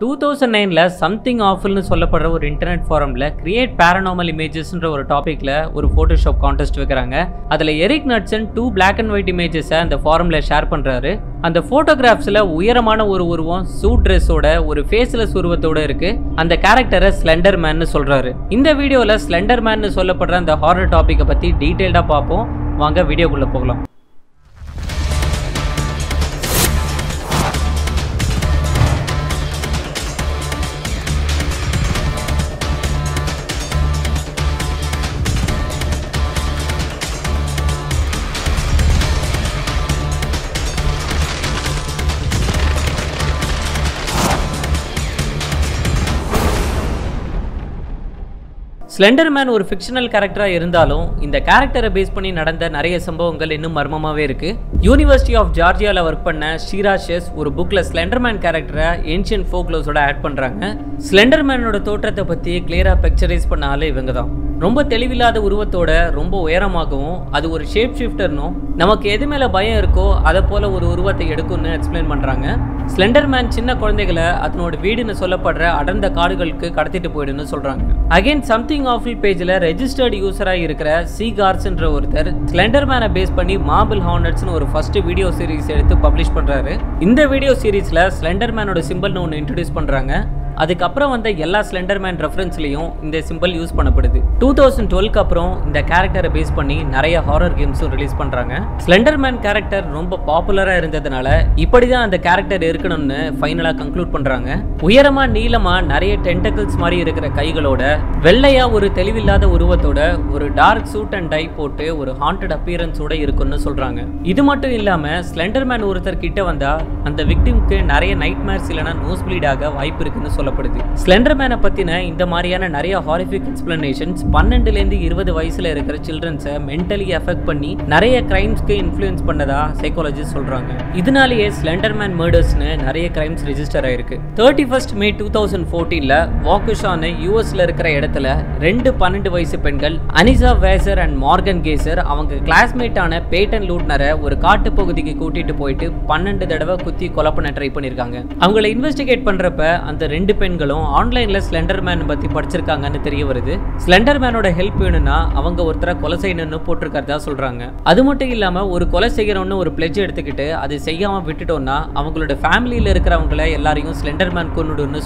Two thousand நைனில் something ஆஃபுல்னு சொல்லப்படுற ஒரு இன்டர்நெட் ஃபாரமில் கிரியேட் பேரனாமல் இமேஜஸ்ன்ற ஒரு டாப்பிக்கில் ஒரு ஃபோட்டோஷாப் கான்டெஸ்ட் வைக்கிறாங்க. அதில் Eric Knudsen two black and white இமேஜஸை அந்த ஃபாரமில் ஷேர் பண்ணுறாரு அந்த ஃபோட்டோகிராஃப்ஸில் உயரமான ஒரு உருவம் சூட் ட்ரெஸ்ஸோட ஒரு ஃபேஸ்லெஸ் உருவத்தோட இருக்கு. அந்த கேரக்டரை ஸ்லெண்டர் மேன்னு சொல்கிறாரு இந்த வீடியோவில் ஸ்லெண்டர் மேன்னு சொல்லப்படுற அந்த ஹாரர் டாப்பிக்கை பற்றி டீட்டெயில்டாக பார்ப்போம். வாங்க வீடியோக்குள்ளே போகலாம். ஸ்லெண்டர்மேன் ஒரு ஃபிக்ஷனல் கேரக்டராக இருந்தாலும் இந்த கேரக்டரை பேஸ் பண்ணி நடந்த நிறைய சம்பவங்கள் இன்னும் மர்மமாகவே இருக்குது யூனிவர்சிட்டி ஆஃப் ஜார்ஜியாவில் ஒர்க் பண்ண ஷீரா ஷெஸ் ஒரு புக்கில் ஸ்லெண்டர்மேன் கேரக்டரை ஏன்ஷியன் ஃபோக்லோஸோட ஆட் பண்ணுறாங்க ஸ்லெண்டர்மேனோட தோற்றத்தை பற்றி கிளியராக பிக்சரைஸ் பண்ண இவங்க தான். ரொம்ப தெளிவில்லாத உருவத்தோட ரொம்ப உயரமாகவும் அது ஒரு ஷேப் ஷிஃப்டர்னும் நமக்கு எது மேலே பயம் இருக்கோ அதை போல ஒரு உருவத்தை எடுக்கும்னு எக்ஸ்பிளைன் பண்ணுறாங்க ஸ்லெண்டர் மேன் சின்ன குழந்தைகளை அதனோட வீடுன்னு சொல்லப்படுற அடர்ந்த காடுகளுக்கு கடத்திட்டு போயிடுன்னு சொல்கிறாங்க அகைன் சம்திங் ஆஃபில் பேஜில் ரெஜிஸ்டர்டு யூசராக இருக்கிற சி கார்ஸ்ன்ற ஒருத்தர் ஸ்லெண்டர் மேனை பேஸ் பண்ணி மார்பிள் ஹார்னட்ஸ்னு ஒரு ஃபர்ஸ்ட் வீடியோ சீரிஸ் எடுத்து பப்ளிஷ் பண்ணுறாரு இந்த வீடியோ சீரீஸில் ஸ்லெண்டர் மேனோட சிம்பிள்னு ஒன்று இன்ட்ரடியூஸ் பண்ணுறாங்க அதுக்கப்புறம் வந்த எல்லா ஸ்லெண்டர்மேன் ரெஃபரன்ஸ்லையும் இந்த சிம்பிள் யூஸ் பண்ணப்படுது. டூ தௌசண்ட் டுவெல்க்கு அப்புறம் இந்த கேரக்டரை பேஸ் பண்ணி நிறைய ஹாரர் கேம்ஸும் ரிலீஸ் பண்ணுறாங்க ஸ்லெண்டர்மேன் கேரக்டர் ரொம்ப பாப்புலராக இருந்ததுனால இப்படி தான் அந்த கேரக்டர் இருக்கணும்னு ஃபைனலாக கன்க்ளூட் பண்ணுறாங்க உயரமாக நீளமாக நிறைய டென்டக்கிள்ஸ் மாதிரி இருக்கிற கைகளோட வெள்ளையாக ஒரு தெளிவில்லாத உருவத்தோட ஒரு டார்க் சூட் அண்ட் டை போட்டு ஒரு ஹாண்டட் அப்பியரன்ஸோட இருக்குன்னு சொல்கிறாங்க இது மட்டும் இல்லாமல் ஸ்லெண்டர்மேன் ஒருத்தர் கிட்ட வந்தால் அந்த விக்டிம்க்கு நிறைய நைட் மேர்ஸ் இல்லைனா நோஸ் பிளீடாக வாய்ப்பு இருக்குன்னு சொல்ல சொல்லப்படுது. ஸ்லெண்டர் மேனை இந்த மாதிரியான நிறைய ஹாரிஃபிக் எக்ஸ்பிளனேஷன்ஸ் பன்னெண்டுல இருந்து இருபது வயசுல இருக்கிற சில்ட்ரன்ஸை மென்டலி எஃபெக்ட் பண்ணி நிறைய கிரைம்ஸ்க்கு இன்ஃப்ளூயன்ஸ் பண்ணதா சைக்காலஜிஸ்ட் சொல்றாங்க. இதனாலேயே ஸ்லெண்டர் மேன் மர்டர்ஸ்னு நிறைய கிரைம்ஸ் ரிஜிஸ்டர் ஆயிருக்கு. Thirty first May two thousand ஃபோர்டீனில் வாக்குஷான யூஎஸ்ல இருக்கிற இடத்துல ரெண்டு பன்னெண்டு வயசு பெண்கள் Anissa Weier and Morgan Geyser அவங்க கிளாஸ்மேட்டான பேட்டன் லூட்னரை ஒரு காட்டு பகுதிக்கு கூட்டிட்டு போயிட்டு பன்னெண்டு தடவை குத்தி கொலை பண்ண ட்ரை பண்ணிருக்காங்க. அவங்கள இன்வெஸ்டிகேட் பண்றப்ப அந்த ரெண்டு பெண்களும் ஆன்லைன்ல ஸ்லெண்டர் மேன் படிச்சிருக்காங்கன்னு தெரிய வருது. ஸ்லெண்டர் மேனோட ஹெல்ப் வேணும்னா அவங்க ஒருத்தரை கொலை செய்யணும்னு போட்டிருக்கிறதா சொல்றாங்க. அது மட்டும் இல்லாமல் ஒரு கொலை செய்யணும்னு ஒரு பிளெஜ் எடுத்துக்கிட்டு அது செய்யாமல் விட்டுட்டோம்னா அவங்களோட ஃபேமிலியில் இருக்கிறவங்கள எல்லாரையும் ஸ்லெண்டர் மேன்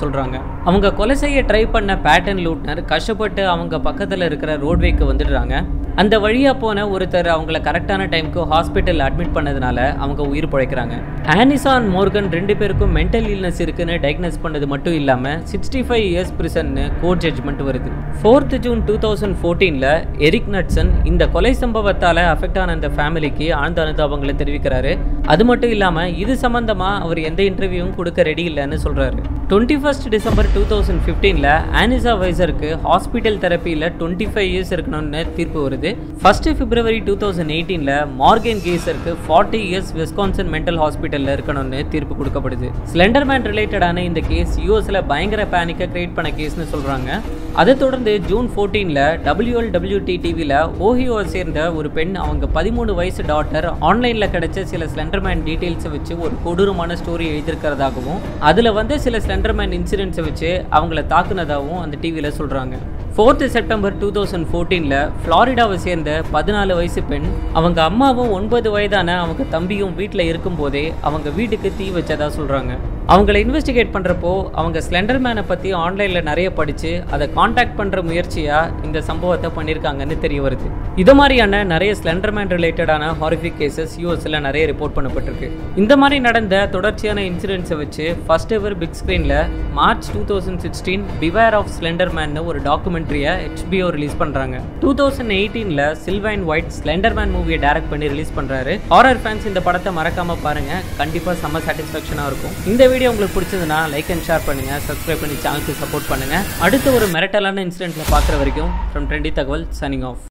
சொல்கிறாங்க அவங்க கொலை செய்ய ட்ரை பண்ண பேட்டன் லூட்னர் கஷ்டப்பட்டு அவங்க பக்கத்தில் இருக்கிற ரோட்வேக்கு வந்துடுறாங்க. அந்த வழியா போன ஒருத்தர் அவங்கள கரெக்டான டைமுக்கு ஹாஸ்பிட்டல் அட்மிட் பண்ணதுனால அவங்க உயிர் பிழைக்கிறாங்க. ஆனிசான் மோர்கன் ரெண்டு பேருக்கும் மென்டல் இல்னஸ் இருக்குன்னு டயக்னோஸ் பண்ணது மட்டும் இல்லாமல் இல்லாமல் சிக்ஸ்டி ஃபைவ் இயர்ஸ் பிரிசன்னு கோர்ட் ஜட்ஜ்மெண்ட் வருது. ஃபோர்த் ஜூன் டூ தௌசண்ட் ஃபோர்டீனில் எரிக் நட்சன் இந்த கொலை சம்பவத்தால் அஃபெக்ட் ஆன அந்த ஃபேமிலிக்கு ஆழ்ந்த அனுதாபங்களை தெரிவிக்கிறாரு. அது மட்டும் இல்லாமல் இது சம்மந்தமாக அவர் எந்த இன்டர்வியூவும் கொடுக்க ரெடி இல்லைன்னு சொல்கிறாரு twenty first December two thousand ஃபிஃப்டீன்ல Anissa வைசருக்கு ஹாஸ்பிட்டல் தெரப்பியில் டுவெண்ட்டி ஃபைவ் இயர்ஸ் இருக்கணும்னு தீர்ப்பு வருது. ஃபர்ஸ்ட் பிப்ரவரி டூ தௌசண்ட் எயிட்டீன்ல மார்கன் கேசருக்கு ஃபார்ட்டி இயர்ஸ் வெஸ்கான்சன் மென்டல் ஹாஸ்பிட்டலில் இருக்கணும்னு தீர்ப்பு கொடுக்கப்படுது. ஸ்லெண்டர்மேன் ரிலேட்டடான இந்த கேஸ் யூஎஸில் பயங்கர பேனிக்கை கிரியேட் பண்ண கேஸ்னு சொல்றாங்க. அதை தொடர்ந்து ஜூன் ஃபோர்டீன்ல டபிள்யூஎல் டபிள்யூடி டிவியில் ஓஹியோவை சேர்ந்த ஒரு பெண் அவங்க பதிமூணு வயசு டாட்டர் ஆன்லைன்ல கிடைச்ச சில ஸ்லெண்டர்மேன் டீட்டெயில்ஸை வச்சு ஒரு கொடூரமான ஸ்டோரி எழுதியிருக்கிறதாகவும் அதில் வந்து சில ஸ்லெண்டர்மேன் இன்சிடென்ட்ஸை வச்சு அவங்கள தாக்குனதாகவும் அந்த டிவியில் சொல்கிறாங்க ஃபோர்த்து செப்டம்பர் டூ தௌசண்ட் ஃபோர்டீனில் ஃப்ளாரிடாவை சேர்ந்த பதினாலு வயசு பெண் அவங்க அம்மாவும் ஒன்பது வயதான அவங்க தம்பியும் வீட்டில் இருக்கும்போதே அவங்க வீட்டுக்கு தீ வச்சதாக சொல்கிறாங்க அவங்கள இன்வெஸ்டிகேட் பண்ணுறப்போ அவங்க ஸ்லெண்டர் மேனை பற்றி ஆன்லைனில் நிறைய படித்து அதை காண்டாக்ட் பண்ணுற முயற்சியாக இந்த சம்பவத்தை பண்ணியிருக்காங்கன்னு தெரிய வருது. இது மாதிரியான நிறைய ஸ்லெண்டர் மேன் ரிலேட்டடான ஹாரிஃபிக் கேசஸ் யூஎஸ்ல நிறைய ரிப்போர்ட் பண்ணப்பட்டிருக்கு. இந்த மாதிரி நடந்த தொடர்ச்சியான இன்சிடென்ட்ஸை வச்சு ஃபர்ஸ்ட் எவர் பிக் ஸ்க்ரீனில் March two thousand sixteen beware of Slenderman ஒரு டாக்குமெண்ட்ரியை ஹெச்பிஓ ரிலீஸ் பண்ணுறாங்க டூ தௌசண்ட் எயிட்டீனில் சில்வைன் ஒயிட் ஸ்லெண்டர் மேன் மூவியை டைரக்ட் பண்ணி ரிலீஸ் பண்ணுறாரு ஹாரர் ஃபேன்ஸ் இந்த படத்தை மறக்காமல் பாருங்கள் கண்டிப்பாக செம்ம சாட்டிஸ்ஃபேக்ஷனாக இருக்கும். இந்த வீடியோ உங்களுக்கு பிடிச்சதுன்னா லைக் அண்ட் ஷேர் பண்ணுங்கள் சப்ஸ்கிரைப் பண்ணி சேனலுக்கு சப்போர்ட் பண்ணுங்க. அடுத்த ஒரு மிரட்டலான இன்சிடென்ட்டில் பார்க்குற வரைக்கும் ஃப்ரம் ட்ரெண்டி தகவல் சனிங் ஆஃப்